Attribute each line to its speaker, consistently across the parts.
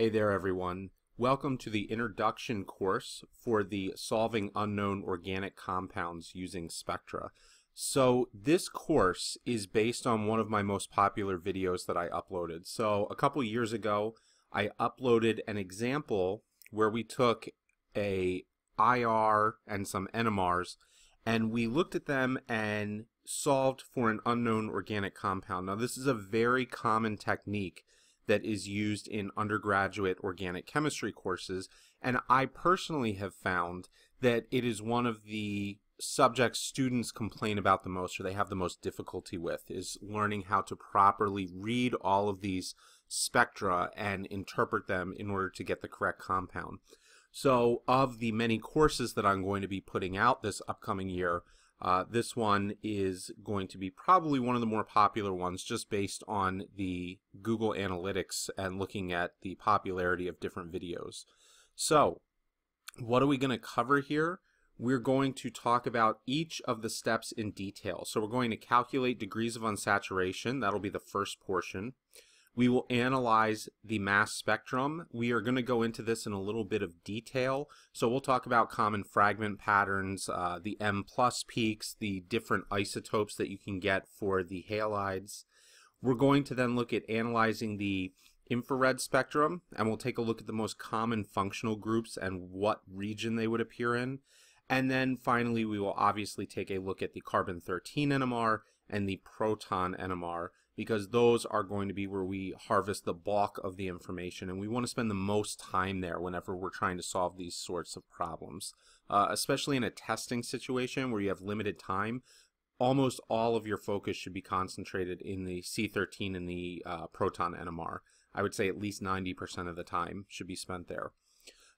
Speaker 1: Hey there everyone. Welcome to the introduction course for the Solving Unknown Organic Compounds using Spectra. So this course is based on one of my most popular videos that I uploaded. So a couple years ago I uploaded an example where we took a IR and some NMRs and we looked at them and solved for an unknown organic compound. Now this is a very common technique that is used in undergraduate organic chemistry courses. And I personally have found that it is one of the subjects students complain about the most or they have the most difficulty with is learning how to properly read all of these spectra and interpret them in order to get the correct compound. So of the many courses that I'm going to be putting out this upcoming year, uh, this one is going to be probably one of the more popular ones just based on the Google Analytics and looking at the popularity of different videos. So, what are we going to cover here? We're going to talk about each of the steps in detail. So we're going to calculate degrees of unsaturation. That'll be the first portion. We will analyze the mass spectrum. We are going to go into this in a little bit of detail. So we'll talk about common fragment patterns, uh, the M plus peaks, the different isotopes that you can get for the halides. We're going to then look at analyzing the infrared spectrum, and we'll take a look at the most common functional groups and what region they would appear in. And then finally, we will obviously take a look at the carbon-13 NMR and the proton NMR because those are going to be where we harvest the bulk of the information and we want to spend the most time there whenever we're trying to solve these sorts of problems. Uh, especially in a testing situation where you have limited time, almost all of your focus should be concentrated in the C13 and the uh, proton NMR. I would say at least 90% of the time should be spent there.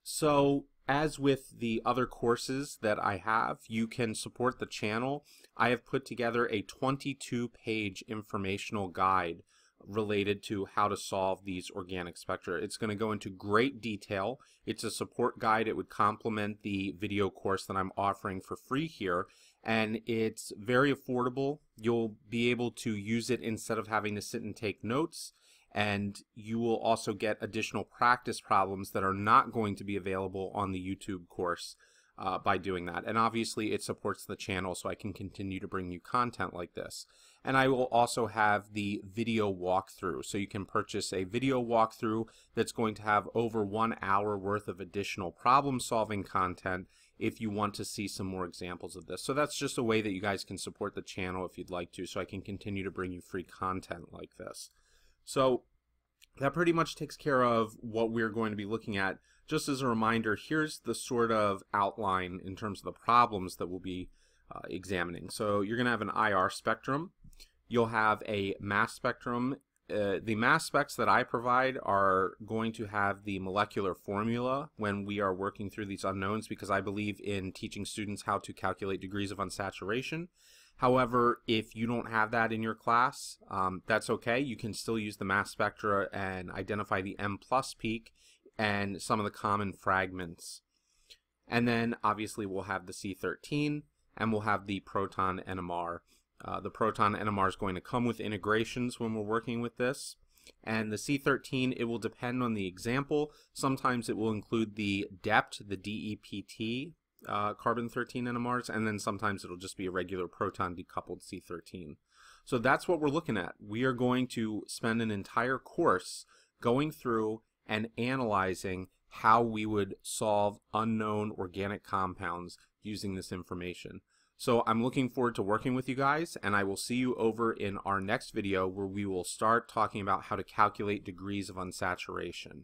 Speaker 1: So as with the other courses that I have, you can support the channel. I have put together a 22 page informational guide related to how to solve these organic spectra. It's going to go into great detail. It's a support guide. It would complement the video course that I'm offering for free here. And it's very affordable. You'll be able to use it instead of having to sit and take notes and you will also get additional practice problems that are not going to be available on the YouTube course uh, by doing that. And obviously, it supports the channel, so I can continue to bring you content like this. And I will also have the video walkthrough, so you can purchase a video walkthrough that's going to have over one hour worth of additional problem solving content if you want to see some more examples of this. So that's just a way that you guys can support the channel if you'd like to, so I can continue to bring you free content like this. So that pretty much takes care of what we're going to be looking at. Just as a reminder, here's the sort of outline in terms of the problems that we'll be uh, examining. So you're going to have an IR spectrum. You'll have a mass spectrum. Uh, the mass specs that I provide are going to have the molecular formula when we are working through these unknowns because I believe in teaching students how to calculate degrees of unsaturation. However, if you don't have that in your class, um, that's okay. You can still use the mass spectra and identify the M plus peak and some of the common fragments. And then obviously we'll have the C13 and we'll have the proton NMR. Uh, the proton NMR is going to come with integrations when we're working with this. And the C13, it will depend on the example. Sometimes it will include the DEPT, the DEPT uh, carbon 13 NMRs, and then sometimes it'll just be a regular proton decoupled C13. So that's what we're looking at. We are going to spend an entire course going through and analyzing how we would solve unknown organic compounds using this information. So I'm looking forward to working with you guys and I will see you over in our next video where we will start talking about how to calculate degrees of unsaturation.